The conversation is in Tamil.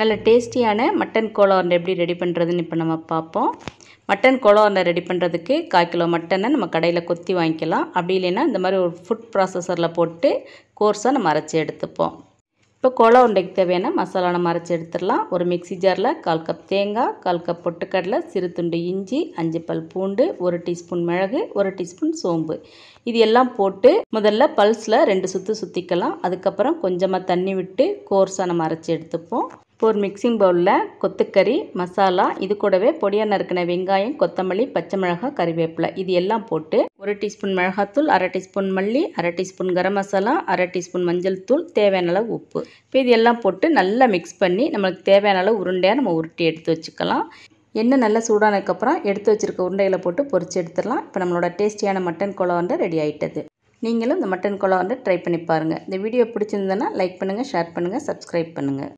நல்ல டேஸ்டியான மட்டன் கோலா எப்படி ரெடி பண்ணுறதுன்னு இப்போ நம்ம பார்ப்போம். மட்டன் கோலா ரெடி பண்ணுறதுக்கு கால் கிலோ மட்டனை நம்ம கடையில் கொத்தி வாங்கிக்கலாம். அப்படி இல்லைன்னா இந்த மாதிரி ஒரு ஃபுட் ப்ராசஸரில் போட்டு கோர்ஸாக நம்ம அரைச்சி எடுத்துப்போம். இப்போ கோலா உருண்டைக்கு தேவையான மசாலா நம்ம அரைச்சி எடுத்துடலாம். ஒரு மிக்ஸி ஜாரில் கால் கப் தேங்காய் கால் கப் பொட்டுக்கடலை சிறு துண்டு இஞ்சி அஞ்சு பல் பூண்டு ஒரு டீஸ்பூன் மிளகு ஒரு டீஸ்பூன் சோம்பு. இது எல்லாம் போட்டு முதல்ல பல்ஸில் ரெண்டு சுற்று சுற்றிக்கலாம் அதுக்கப்புறம் கொஞ்சமாக தண்ணி விட்டு கோர்ஸாக நம்ம அரைச்சி எடுத்துப்போம். இப்போ ஒரு மிக்சிங் பவுலில் கொத்துக்கறி மசாலா இது கூடவே பொடியாக நறுக்கின வெங்காயம் கொத்தமல்லி பச்சை மிளகாய் கறிவேப்பிலை. இது எல்லாம் போட்டு ஒரு டீஸ்பூன் மிளகாத்தூள் அரை டீஸ்பூன் மல்லி அரை டீஸ்பூன் கரம் மசாலா அரை டீஸ்பூன் மஞ்சள் தூள் தேவையான அளவு உப்பு. இப்போ இது எல்லாம் போட்டு நல்லா மிக்ஸ் பண்ணி நம்மளுக்கு தேவையான அளவு உருண்டையாக நம்ம உருட்டி எடுத்து வச்சுக்கலாம். எண்ணெய் நல்லா சூடானதுக்கப்புறம் எடுத்து வச்சுருக்க உருண்டையில் போட்டு பொறிச்சு எடுத்துடலாம். இப்போ நம்மளோட டேஸ்டியான மட்டன் கோலா வந்து ரெடி ஆகிட்டது நீங்களும் இந்த மட்டன் கோலா வந்து ட்ரை பண்ணி பாருங்கள் இந்த வீடியோ பிடிச்சிருந்ததுன்னா லைக் பண்ணுங்கள் ஷேர் பண்ணுங்கள் சப்ஸ்கிரைப் பண்ணுங்கள்